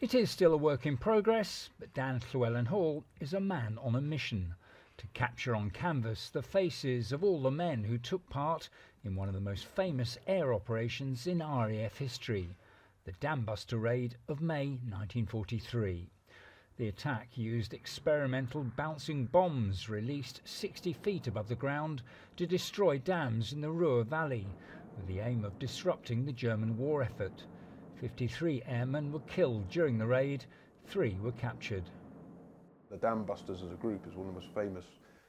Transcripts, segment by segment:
It is still a work in progress, but Dan Llywelyn Hall is a man on a mission to capture on canvas the faces of all the men who took part in one of the most famous air operations in RAF history, the Dambuster Raid of May 1943. The attack used experimental bouncing bombs released 60 feet above the ground to destroy dams in the Ruhr Valley, with the aim of disrupting the German war effort. 53 airmen were killed during the raid, three were captured. The Dambusters as a group is one of the most famous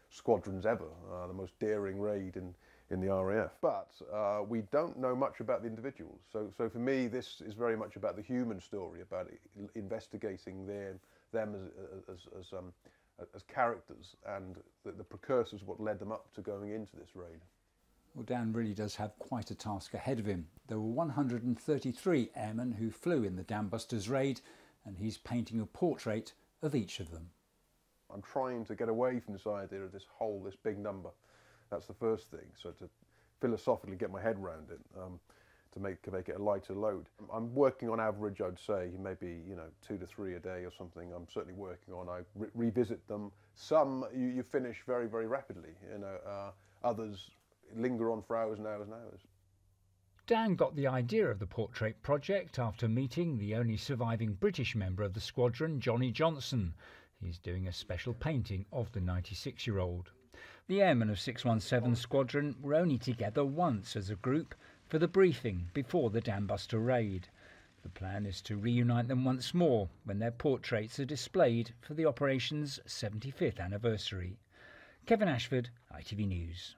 squadrons ever, uh, the most daring raid in, in the RAF. But uh, we don't know much about the individuals. So, so for me, this is very much about the human story, about investigating their, them as, as, as, um, as characters and the, the precursors, of what led them up to going into this raid. Well, Dan really does have quite a task ahead of him. There were 133 airmen who flew in the Dambusters raid, and he's painting a portrait of each of them. I'm trying to get away from this idea of this whole, this big number. That's the first thing. So to philosophically get my head around it, um, to make make it a lighter load. I'm working on average, I'd say maybe you know two to three a day or something. I'm certainly working on. I re revisit them. Some you, you, finish very very rapidly. You know, uh, others linger on for hours and hours and hours. Dan got the idea of the portrait project after meeting the only surviving British member of the squadron, Johnny Johnson, He's doing a special painting of the 96 year old. The airmen of 617 Squadron were only together once as a group for the briefing before the Dambuster raid. The plan is to reunite them once more when their portraits are displayed for the operation's 75th anniversary. Kevin Ashford, ITV News.